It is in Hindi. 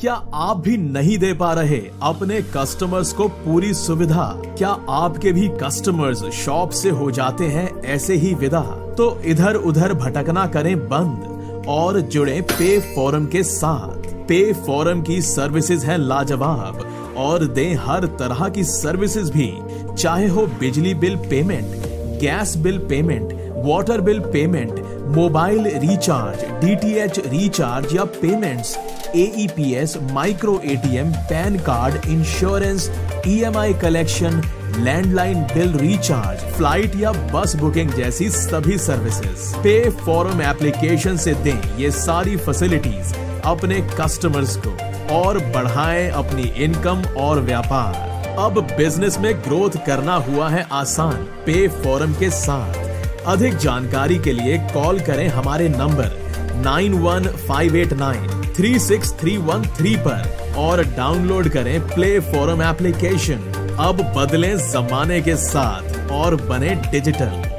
क्या आप भी नहीं दे पा रहे अपने कस्टमर्स को पूरी सुविधा? क्या आपके भी कस्टमर्स शॉप से हो जाते हैं ऐसे ही विदा? तो इधर उधर भटकना करें बंद और जुड़े पे फोरम के साथ। पे फोरम की सर्विसेज़ है लाजवाब और दें हर तरह की सर्विसेज़ भी, चाहे हो बिजली bill payment gas bill payment water bill payment mobile recharge DTH recharge या payments AEPS micro ATM PAN card insurance EMI collection landline bill recharge flight या बस बुकिंग जैसी सभी सर्विसेज़ पे फॉरम एप्लीकेशन से दें ये सारी फैसिलिटीज़ अपने कस्टमर्स को और बढ़ाएँ अपनी इनकम और व्यापार। अब बिज़नेस में ग्रोथ करना हुआ है आसान। पे फॉरम के साथ। अधिक जानकारी के लिए कॉल करें हमारे number nine one five eight nine three six three one three पर और डाउनलोड करें प्ले फोरम एप्लीकेशन। अब बदलें जमाने के साथ और बने डिजिटल।